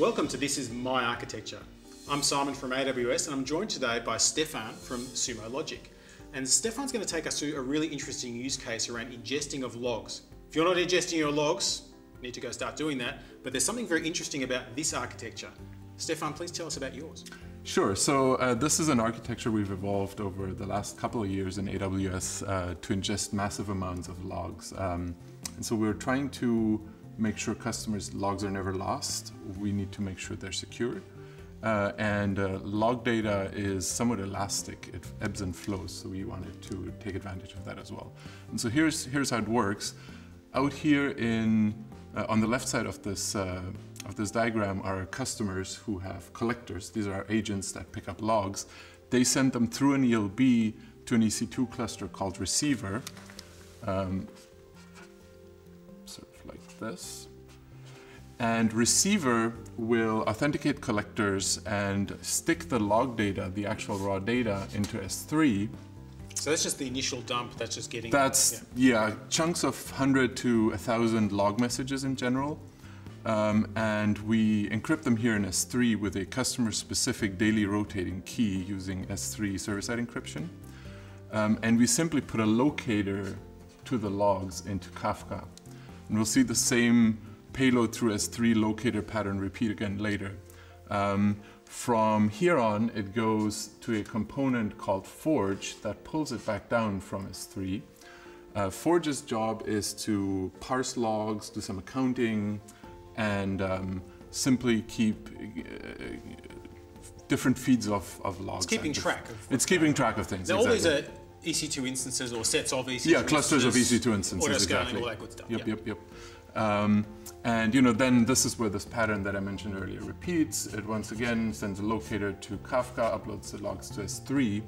Welcome to This Is My Architecture. I'm Simon from AWS and I'm joined today by Stefan from Sumo Logic. And Stefan's going to take us through a really interesting use case around ingesting of logs. If you're not ingesting your logs, you need to go start doing that. But there's something very interesting about this architecture. Stefan, please tell us about yours. Sure. So uh, this is an architecture we've evolved over the last couple of years in AWS uh, to ingest massive amounts of logs. Um, and so we're trying to make sure customers' logs are never lost. We need to make sure they're secure. Uh, and uh, log data is somewhat elastic. It ebbs and flows, so we wanted to take advantage of that as well. And so here's, here's how it works. Out here in, uh, on the left side of this, uh, of this diagram are customers who have collectors. These are agents that pick up logs. They send them through an ELB to an EC2 cluster called receiver. Um, this. And receiver will authenticate collectors and stick the log data, the actual raw data, into S3. So that's just the initial dump, that's just getting... That's, yeah, yeah chunks of 100 to 1,000 log messages in general. Um, and we encrypt them here in S3 with a customer-specific daily rotating key using S3 server-side encryption. Um, and we simply put a locator to the logs into Kafka. And we'll see the same payload through S3 locator pattern repeat again later. Um, from here on, it goes to a component called Forge that pulls it back down from S3. Uh, Forge's job is to parse logs, do some accounting, and um, simply keep uh, different feeds of, of logs. It's keeping track of It's keeping track of things. Now, exactly. these are EC2 instances or sets of EC2 Yeah, clusters of EC2 instances. Exactly. all that good stuff. Yep, yep, yep. Um, and you know, then this is where this pattern that I mentioned earlier repeats. It once again sends a locator to Kafka, uploads the logs to S3.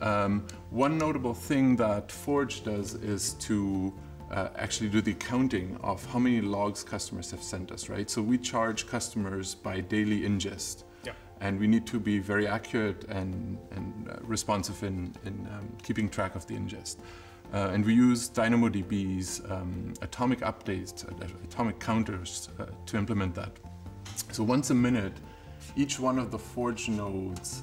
Um, one notable thing that Forge does is to uh, actually do the counting of how many logs customers have sent us, right? So we charge customers by daily ingest. And we need to be very accurate and, and uh, responsive in, in um, keeping track of the ingest. Uh, and we use DynamoDB's um, atomic updates, uh, atomic counters uh, to implement that. So once a minute, each one of the Forge nodes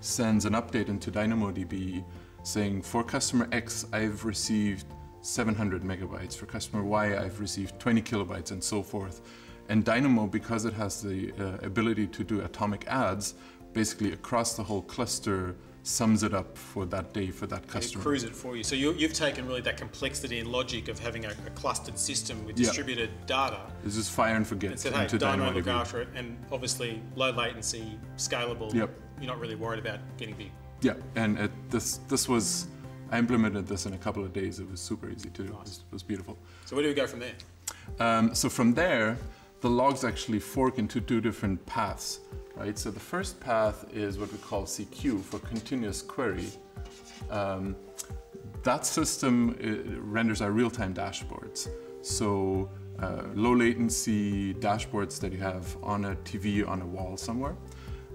sends an update into DynamoDB saying, for customer X, I've received 700 megabytes. For customer Y, I've received 20 kilobytes and so forth. And Dynamo, because it has the uh, ability to do atomic adds, basically across the whole cluster, sums it up for that day for that customer. It crews it for you. So you, have taken really that complexity and logic of having a, a clustered system with distributed yeah. data. This is fire and forget. And said, hey, Dynamo look after it, and obviously low latency, scalable. Yep. You're not really worried about getting big. Yeah, and it, this this was. I implemented this in a couple of days. It was super easy to do. Nice. It, was, it was beautiful. So where do we go from there? Um, so from there, the logs actually fork into two different paths right? So the first path is what we call CQ for continuous query. Um, that system uh, renders our real-time dashboards. So uh, low latency dashboards that you have on a TV on a wall somewhere.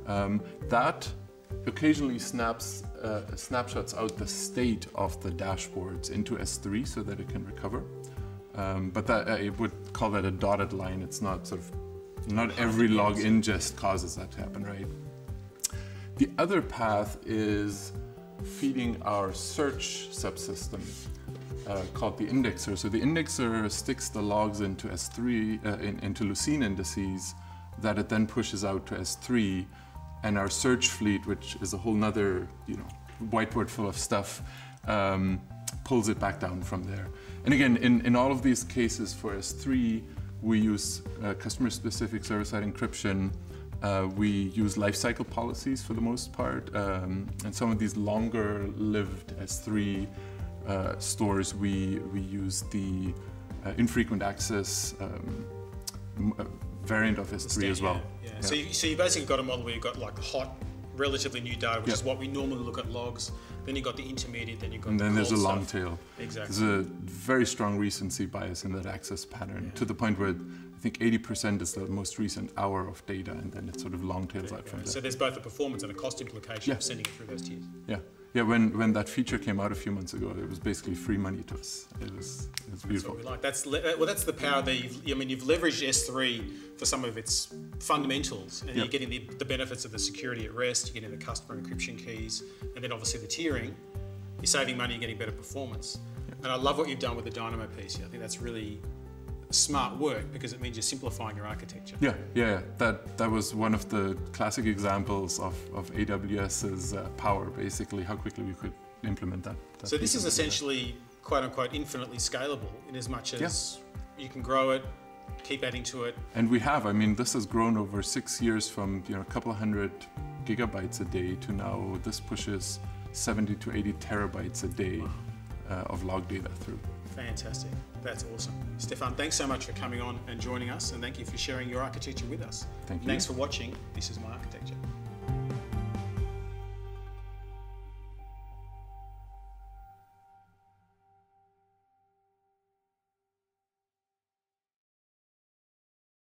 Um, that occasionally snaps, uh, snapshots out the state of the dashboards into S3 so that it can recover. Um, but that, uh, I would call that a dotted line. It's not sort of not every log ingest causes that to happen, right? The other path is feeding our search subsystem uh, called the indexer. So the indexer sticks the logs into S3, uh, in, into Lucene indices that it then pushes out to S3 and our search fleet, which is a whole nother, you know, whiteboard full of stuff, um, pulls it back down from there. And again, in, in all of these cases for S3, we use uh, customer-specific server-side encryption. Uh, we use lifecycle policies for the most part. Um, and some of these longer-lived S3 uh, stores, we, we use the uh, infrequent access um, uh, variant of S3 as well. Yeah, yeah. yeah. So, you, so you basically got a model where you've got like hot relatively new data, which is what we normally look at logs. Then you've got the intermediate, then you've got And then the there's a stuff. long tail. Exactly. There's a very strong recency bias in that access pattern yeah. to the point where I think 80% is the most recent hour of data and then it sort of long tails out from there. So there's both a performance and a cost implication yeah. of sending it through those tiers. Yeah. Yeah, when, when that feature came out a few months ago, it was basically free money to us. It was, it was That's beautiful. what we like. That's well, that's the power that you've, I mean, you've leveraged S3 for some of its fundamentals, and Yep. you're getting the, the benefits of the security at rest. You're getting the customer encryption keys, and then obviously the tiering. You're saving money, you're getting better performance. And I love what you've done with the Dynamo piece. I think that's really smart work because it means you're simplifying your architecture. Yeah, yeah, yeah. That that was one of the classic examples of, of AWS's uh, power, basically, how quickly we could implement that. that So this is essentially quote unquote infinitely scalable in as much as you can grow it, keep adding to it. And we have. I mean, this has grown over six years from you know a couple hundred gigabytes a day to now this pushes 70 to 80 terabytes a day uh, Uh, of log data through. Fantastic. That's awesome. Stefan, thanks so much for coming on and joining us, and thank you for sharing your architecture with us. Thank you. Thanks for watching. This is my architecture.